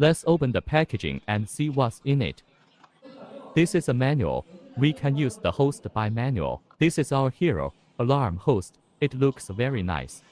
Let's open the packaging and see what's in it. This is a manual. We can use the host by manual. This is our hero, alarm host. It looks very nice.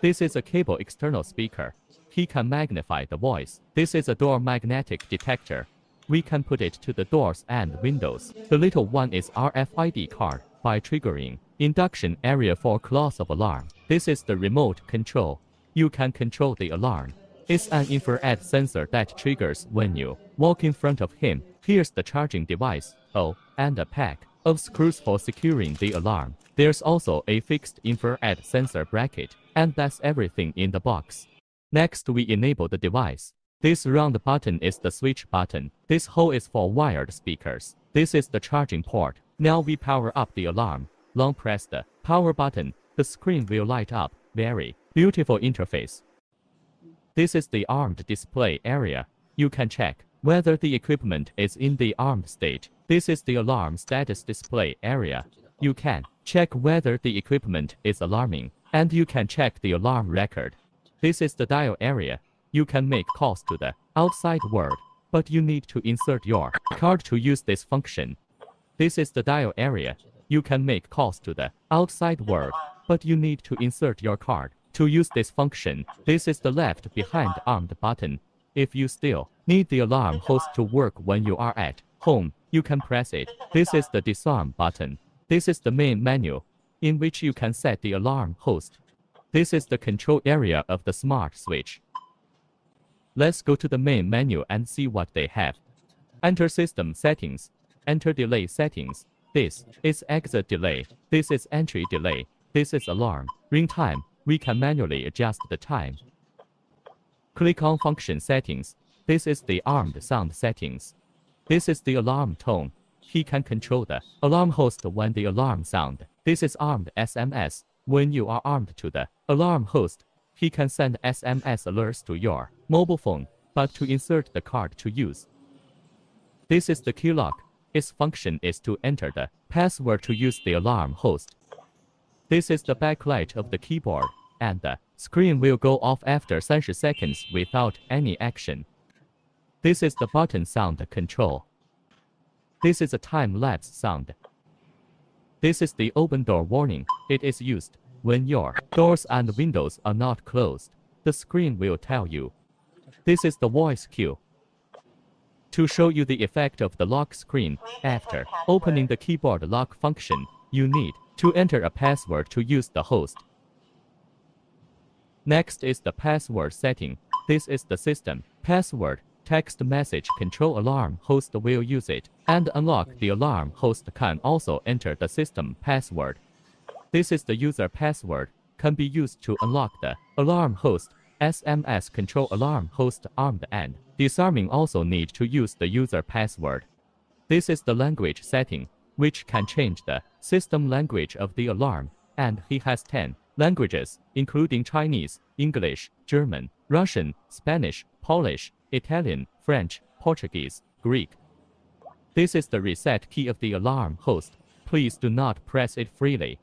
This is a cable external speaker. He can magnify the voice. This is a door magnetic detector. We can put it to the doors and windows. The little one is RFID card by triggering induction area for cloth of alarm. This is the remote control. You can control the alarm. It's an infrared sensor that triggers when you walk in front of him. Here's the charging device, oh, and a pack of screws for securing the alarm. There's also a fixed infrared sensor bracket, and that's everything in the box. Next, we enable the device. This round button is the switch button. This hole is for wired speakers. This is the charging port. Now we power up the alarm. Long press the power button. The screen will light up. Very beautiful interface. This is the armed display area. You can check whether the equipment is in the armed state. This is the alarm status display area. You can check whether the equipment is alarming, and you can check the alarm record. This is the dial area. You can make calls to the outside world, but you need to insert your card to use this function. This is the dial area. You can make calls to the outside world, but you need to insert your card. To use this function, this is the left behind armed button. If you still need the alarm host to work when you are at home, you can press it. This is the disarm button. This is the main menu, in which you can set the alarm host. This is the control area of the smart switch. Let's go to the main menu and see what they have. Enter system settings. Enter delay settings. This is exit delay. This is entry delay. This is alarm. Ring time we can manually adjust the time. Click on Function Settings. This is the armed sound settings. This is the alarm tone. He can control the alarm host when the alarm sound. This is armed SMS. When you are armed to the alarm host, he can send SMS alerts to your mobile phone, but to insert the card to use. This is the key lock. Its function is to enter the password to use the alarm host. This is the backlight of the keyboard, and the screen will go off after 30 seconds without any action. This is the button sound control. This is a time-lapse sound. This is the open door warning. It is used when your doors and windows are not closed. The screen will tell you. This is the voice cue. To show you the effect of the lock screen, after opening the keyboard lock function, you need to enter a password to use the host. Next is the password setting. This is the system password. Text message control alarm host will use it and unlock the alarm host can also enter the system password. This is the user password can be used to unlock the alarm host. SMS control alarm host armed and disarming also need to use the user password. This is the language setting which can change the system language of the alarm, and he has 10 languages, including Chinese, English, German, Russian, Spanish, Polish, Italian, French, Portuguese, Greek. This is the reset key of the alarm host. Please do not press it freely.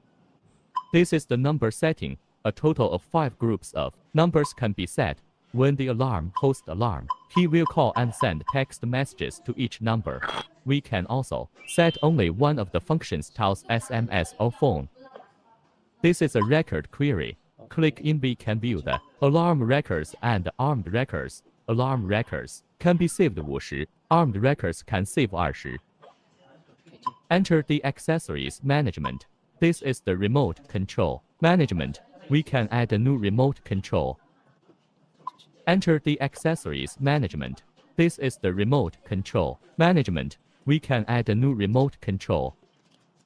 This is the number setting. A total of five groups of numbers can be set. When the alarm host alarm, he will call and send text messages to each number. We can also set only one of the functions tells SMS or phone. This is a record query. Click in we can view the alarm records and armed records. Alarm records can be saved 50, armed records can save 20. Enter the accessories management. This is the remote control management. We can add a new remote control. Enter the accessories management. This is the remote control management we can add a new remote control.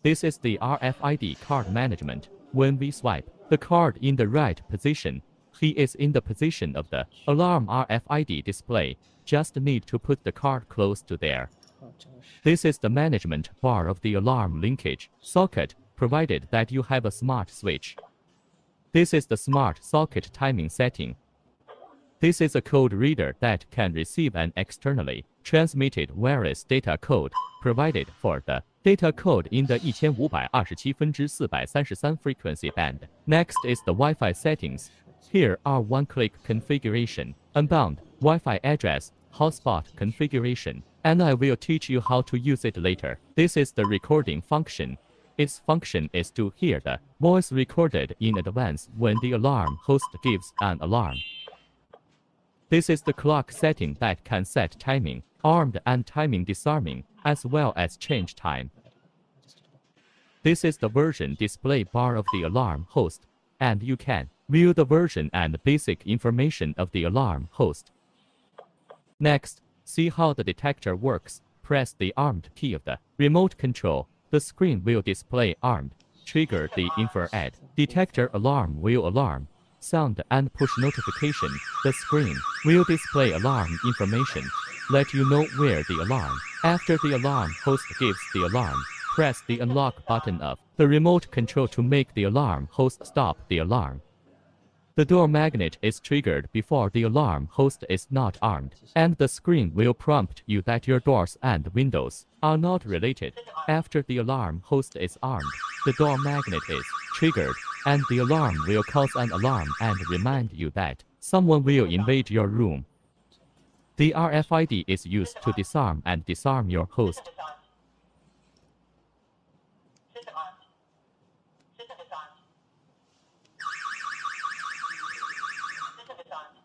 This is the RFID card management. When we swipe the card in the right position, he is in the position of the alarm RFID display. Just need to put the card close to there. This is the management bar of the alarm linkage socket, provided that you have a smart switch. This is the smart socket timing setting. This is a code reader that can receive an externally transmitted wireless data code provided for the data code in the 1527分之433 frequency band. Next is the Wi-Fi settings. Here are one-click configuration. unbound, Wi-Fi address, hotspot configuration, and I will teach you how to use it later. This is the recording function. Its function is to hear the voice recorded in advance when the alarm host gives an alarm. This is the clock setting that can set timing, armed and timing disarming, as well as change time. This is the version display bar of the alarm host, and you can view the version and basic information of the alarm host. Next, see how the detector works. Press the armed key of the remote control. The screen will display armed. Trigger the infrared. Detector alarm will alarm. Sound and push notification. The screen will display alarm information. Let you know where the alarm. After the alarm host gives the alarm, press the unlock button of the remote control to make the alarm host stop the alarm. The door magnet is triggered before the alarm host is not armed, and the screen will prompt you that your doors and windows are not related. After the alarm host is armed, the door magnet is triggered, and the alarm will cause an alarm and remind you that someone will invade your room. The RFID is used to disarm and disarm your host. System armed. System disarmed. System disarmed.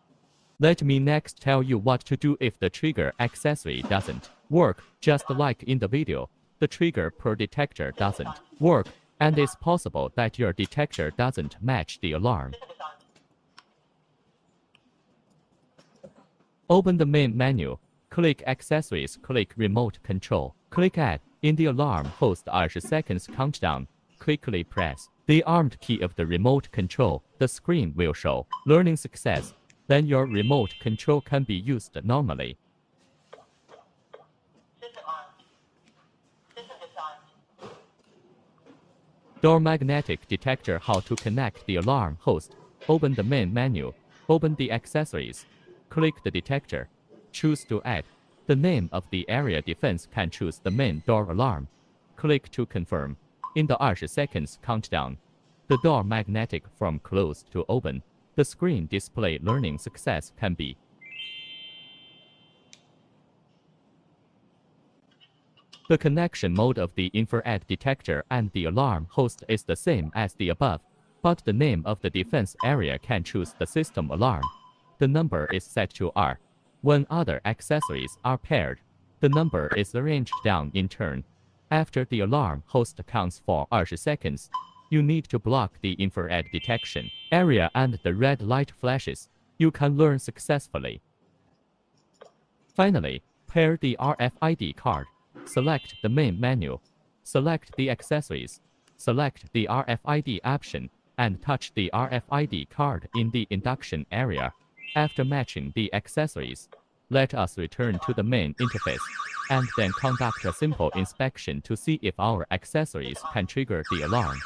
Let me next tell you what to do if the trigger accessory doesn't work, just like in the video. The trigger per detector doesn't work, and it's possible that your detector doesn't match the alarm. Open the main menu. Click Accessories, click Remote Control. Click Add. In the alarm host 20 seconds countdown, quickly press the armed key of the remote control. The screen will show learning success. Then your remote control can be used normally. Door magnetic detector how to connect the alarm host. Open the main menu. Open the accessories. Click the detector. Choose to add. The name of the area defense can choose the main door alarm. Click to confirm. In the 20 seconds countdown, the door magnetic from closed to open. The screen display learning success can be The connection mode of the infrared detector and the alarm host is the same as the above, but the name of the defense area can choose the system alarm. The number is set to R. When other accessories are paired, the number is arranged down in turn. After the alarm host counts for 20 seconds, you need to block the infrared detection area and the red light flashes. You can learn successfully. Finally, pair the RFID card. Select the main menu. Select the accessories. Select the RFID option and touch the RFID card in the induction area. After matching the accessories, let us return to the main interface and then conduct a simple inspection to see if our accessories can trigger the alarm.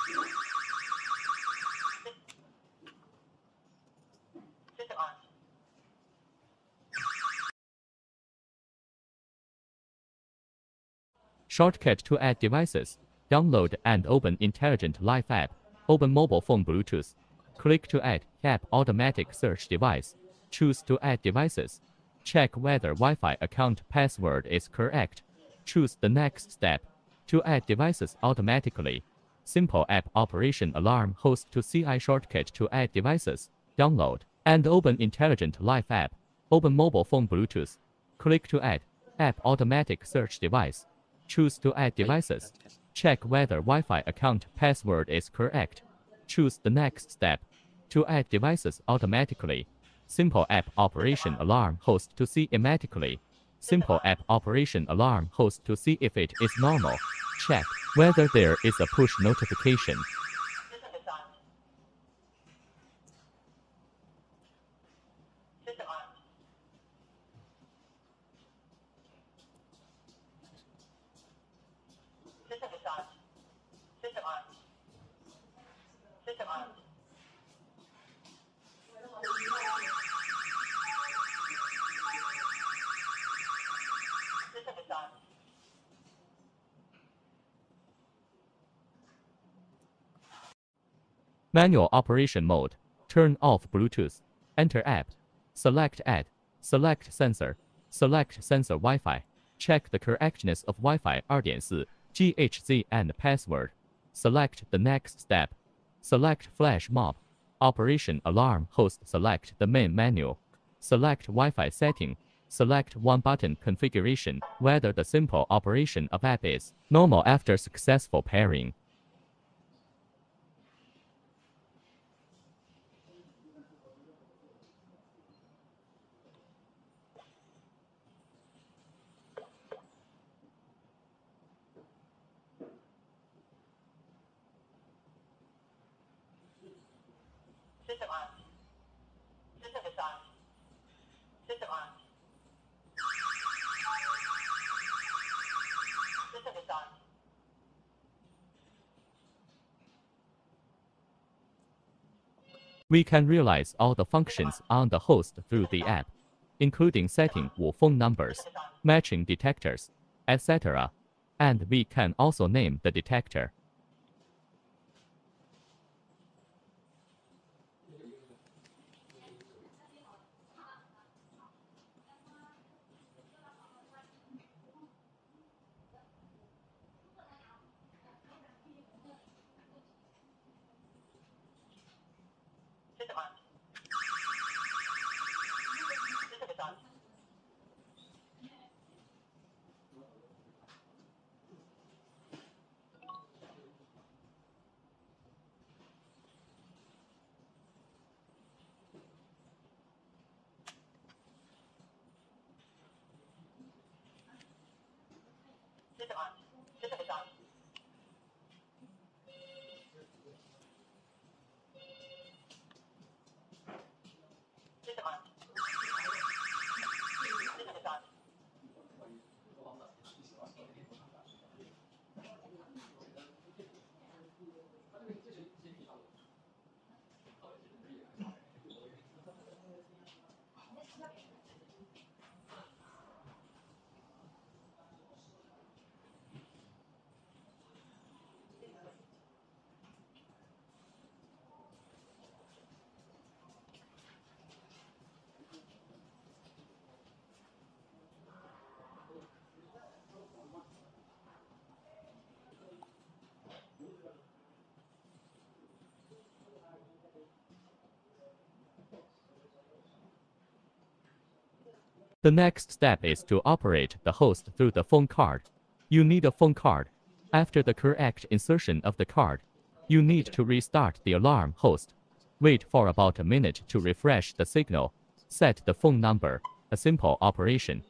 Shortcut to add devices. Download and open Intelligent Life app. Open mobile phone Bluetooth. Click to add app automatic search device. Choose to add devices. Check whether Wi-Fi account password is correct. Choose the next step. To add devices automatically. Simple app operation alarm host to CI shortcut to add devices. Download and open Intelligent Life app. Open mobile phone Bluetooth. Click to add app automatic search device. Choose to add devices. Check whether Wi-Fi account password is correct. Choose the next step. To add devices automatically. Simple app operation alarm host to see automatically. Simple app operation alarm host to see if it is normal. Check whether there is a push notification. System disarmed. System armed. System disarmed. System armed. System armed. System disarmed. Manual operation mode. Turn off Bluetooth. Enter app. Select add. select sensor, select sensor Wi-Fi, check the correctness of Wi-Fi 2.4 GHZ and password, select the next step, select flash mob, operation alarm host select the main menu, select Wi-Fi setting, select one button configuration whether the simple operation of app is normal after successful pairing. System on. System disarmed. System on. System disarmed. We can realize all the functions on the host through the app, including setting Wu phone numbers, matching detectors, etc. And we can also name the detector. System on. System disarmed. System on. System disarmed. System on. System disarmed. The next step is to operate the host through the phone card. You need a phone card. After the correct insertion of the card, you need to restart the alarm host. Wait for about a minute to refresh the signal. Set the phone number, a simple operation.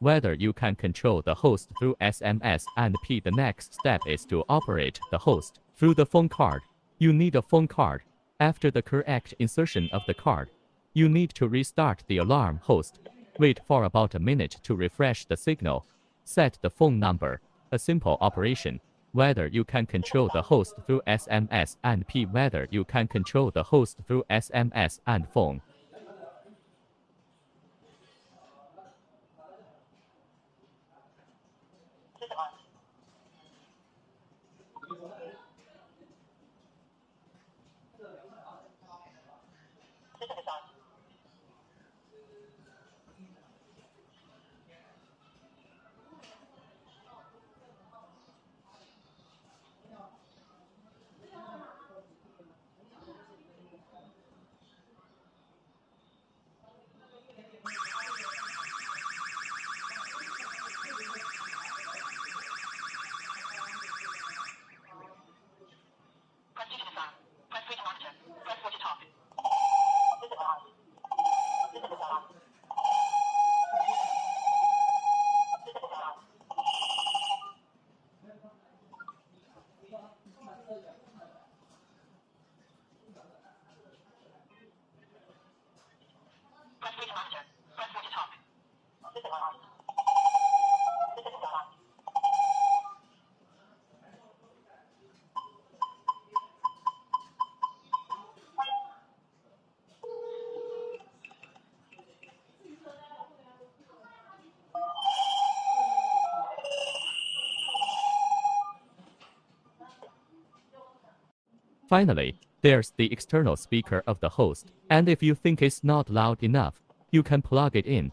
Whether you can control the host through SMS and P. The next step is to operate the host through the phone card. You need a phone card. After the correct insertion of the card, you need to restart the alarm host. Wait for about a minute to refresh the signal. Set the phone number, a simple operation. Whether you can control the host through SMS and P. Whether you can control the host through SMS and phone. System on. System disarmed. Press two to disarm. Press three to monitor. Press four to talk. System on. System disarmed. System disarmed. Press three to monitor. Press four to talk. System on. System disarmed. Finally, there's the external speaker of the host, and if you think it's not loud enough, you can plug it in